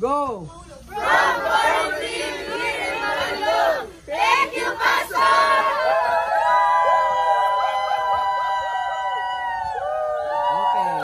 Go!